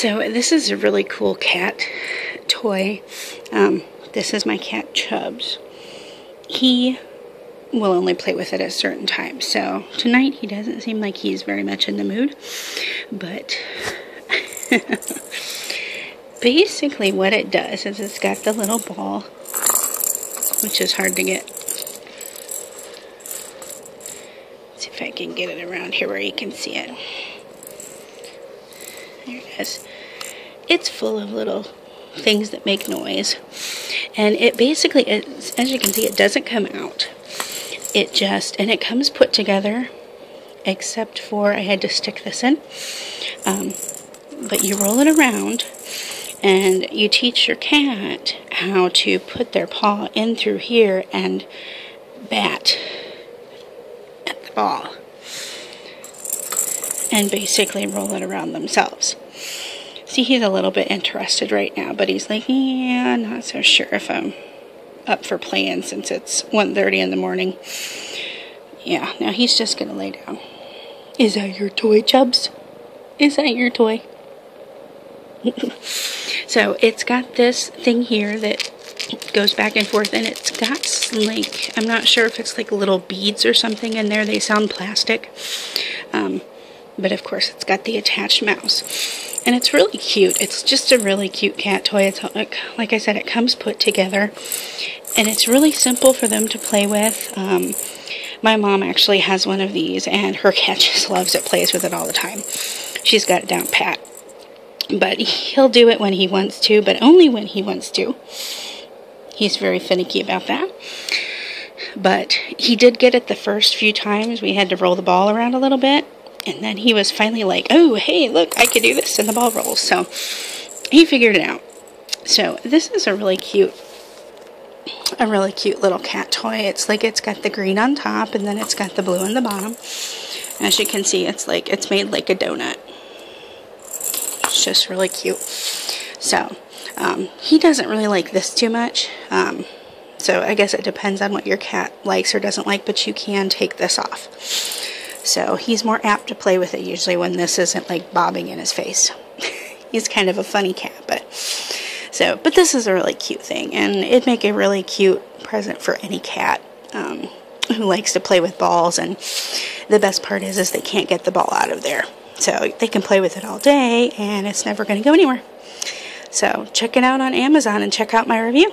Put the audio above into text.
So this is a really cool cat toy. Um, this is my cat Chubbs. He will only play with it at certain times. So tonight he doesn't seem like he's very much in the mood. But basically what it does is it's got the little ball, which is hard to get. Let's see if I can get it around here where you can see it. There it is. It's full of little things that make noise. And it basically, is, as you can see, it doesn't come out. It just, and it comes put together, except for I had to stick this in. Um, but you roll it around and you teach your cat how to put their paw in through here and bat at the ball and basically roll it around themselves. See, he's a little bit interested right now, but he's like, yeah, not so sure if I'm up for playing since it's 1.30 in the morning. Yeah, now he's just going to lay down. Is that your toy, Chubs? Is that your toy? so it's got this thing here that goes back and forth and it's got like I'm not sure if it's like little beads or something in there they sound plastic um, but of course it's got the attached mouse and it's really cute it's just a really cute cat toy it's like, I said it comes put together and it's really simple for them to play with um, my mom actually has one of these and her cat just loves it plays with it all the time she's got it down pat but he'll do it when he wants to, but only when he wants to. He's very finicky about that. But he did get it the first few times. We had to roll the ball around a little bit. And then he was finally like, oh, hey, look, I could do this. And the ball rolls. So he figured it out. So this is a really cute, a really cute little cat toy. It's like it's got the green on top and then it's got the blue on the bottom. As you can see, it's like, it's made like a donut. It's just really cute. So, um, he doesn't really like this too much. Um, so I guess it depends on what your cat likes or doesn't like, but you can take this off. So he's more apt to play with it usually when this isn't like bobbing in his face. he's kind of a funny cat, but so, but this is a really cute thing, and it'd make a really cute present for any cat um, who likes to play with balls. And the best part is, is they can't get the ball out of there. So they can play with it all day and it's never going to go anywhere. So check it out on Amazon and check out my review.